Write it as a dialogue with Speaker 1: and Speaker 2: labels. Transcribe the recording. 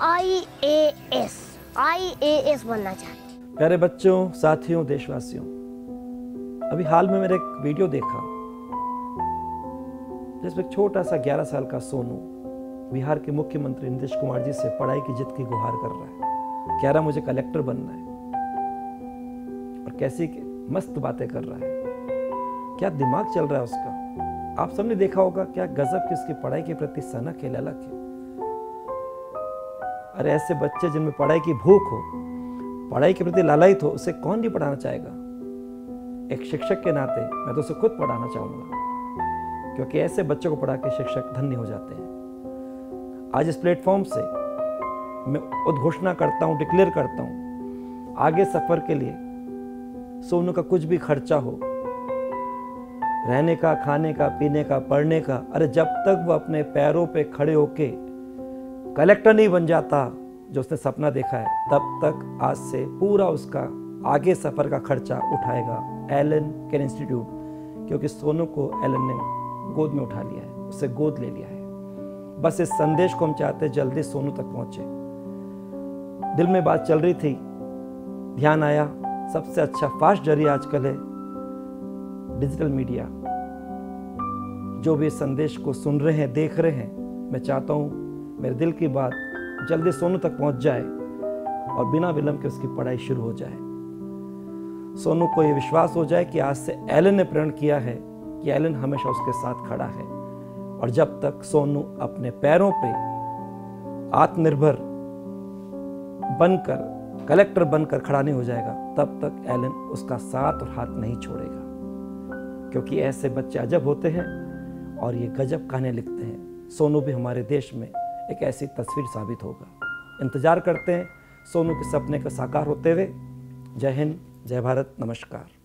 Speaker 1: I A S I A S बनना चाहते
Speaker 2: प्यारे बच्चों, साथियों, देशवासियों, अभी हाल में मैंने एक वीडियो देखा। जिसमें छोटा सा 11 साल का सोनू बिहार के मुख्यमंत्री नीतीश कुमार जी से पढ़ाई की जिद की गुहार कर रहा है। कह रहा मुझे कलेक्टर बनना है? और कैसी मस्त बातें कर रहा है? क्या दिमाग चल रहा है उसका? आप सबने देखा होगा क्या गजब की उसकी पढ़ाई के प्रति सनक है, ललक है। अरे ऐसे बच्चे जिनमें पढ़ाई की भूख हो, पढ़ाई के प्रति लालयित हो, उसे कौन नहीं पढ़ाना चाहेगा? एक शिक्षक के नाते मैं तो उसे खुद पढ़ाना चाहूँगा, क्योंकि ऐसे बच्चों को पढ़ा के शिक्षक धन्य हो जाते हैं। आज इस प्लेटफॉर्म से मैं उद्घोषणा करता हूँ, डिक्लेयर करता हूँ, आगे सफ़र के लिए सोनू का कुछ भी खर्चा हो रहने का, खाने का, पीने का, पढ़ने का। अरे जब तक वो अपने पैरों पे खड़े होके कलेक्टर नहीं बन जाता, जो उसने सपना देखा है, तब तक आज से पूरा उसका आगे सफ़र का खर्चा उठाएगा एलन केन इंस्टीट्यूट क्योंकि सोनू को एलन ने गोद में उठा लिया है उससे गोद ले लिया है। बस इस संदेश को हम चाहते जल्दी सोनू तक पहुँचे। दिल में बात चल रही थी, ध्यान आया, सबसे अच्छा फास्ट ज़रिया आजकल है। डिजिटल मीडिया जो भी संदेश को सुन रहे हैं, देख रहे हैं, मैं चाहता हूँ मेरे दिल की बात जल्दी सोनू तक पहुँच जाए और बिना विलंब के उसकी पढ़ाई शुरू हो जाए। सोनू को यह विश्वास हो जाए कि आज से एलन ने प्रण किया है कि एलन हमेशा उसके साथ खड़ा है। और जब तक सोनू अपने पैरों पे आत्मनिर्भर बनकर कलेक्टर बनकर खड़ा नहीं हो जाएगा, तब तक एलन उसका साथ और हाथ नहीं छोड़ेगा। क्योंकि ऐसे बच्चे अजब होते हैं और ये गजब कहने लिखते हैं। सोनू भी हमारे देश में एक ऐसी तस्वीर साबित होगा। इंतज़ार करते हैं सोनू के सपने का साकार होते हुए। जय हिंद, जय भारत, नमस्कार।